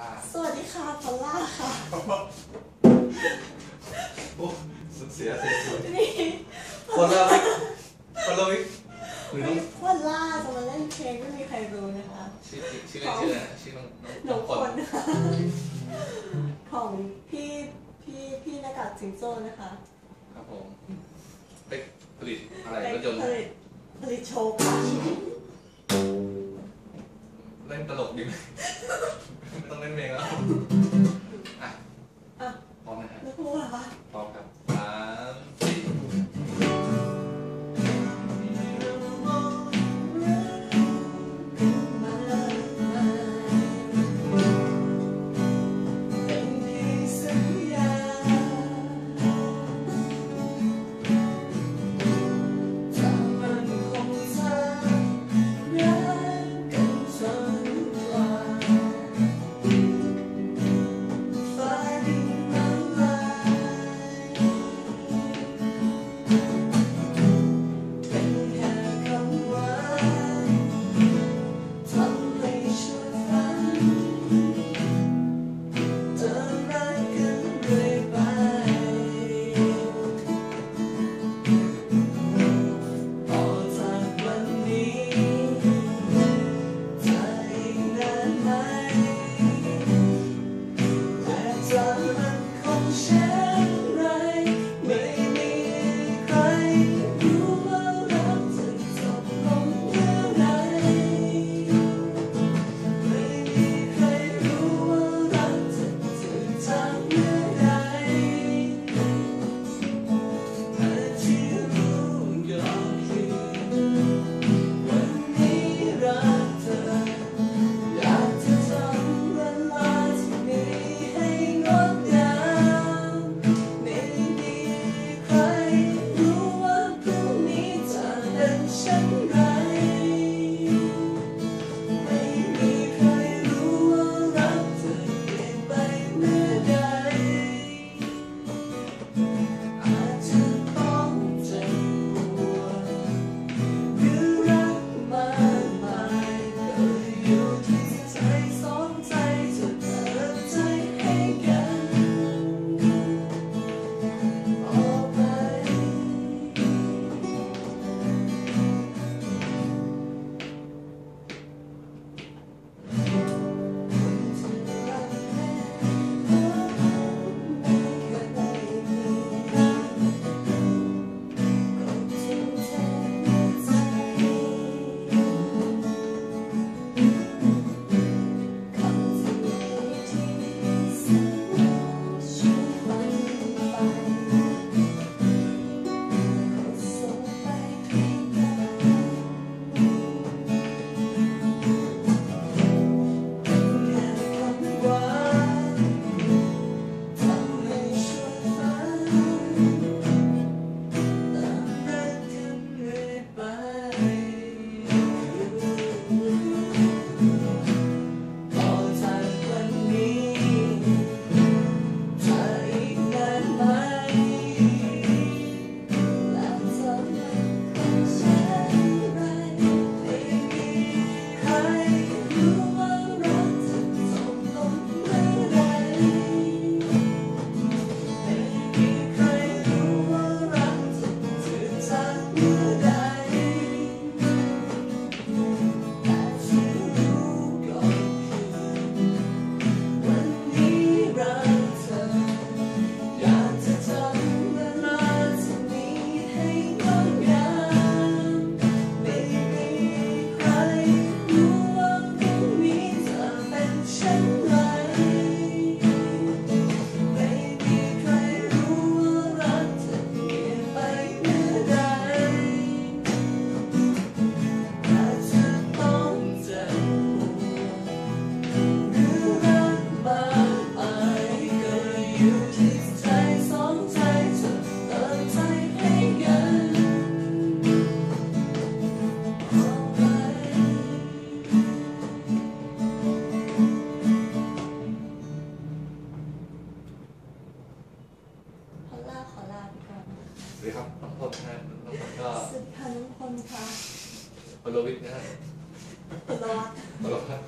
ค่ะสวัสดีค่ะพอลล่าค่ะ โอ้สุดเสียเสียสุดนี่คนละวิกคนละวิกหรือน้องพอลล่าจะมาเล่นเพลงไม่มีใครรู้นะคะชื่อชื่อเล่นชื่ออะไรนะชื่อน้องหนูคนนะคะของพี่พี่พี่หน้ากากจิงโจ้นะคะ ครับผมไปผลิตอะไรเป็นรถยนต์ผลิตผลิตโชว์ค่ะเล่นตลกดีไหม 你不等你妹啊 ก็สุดพานุพลค่ะพลวิทย์นะฮะพลวัตพลวัต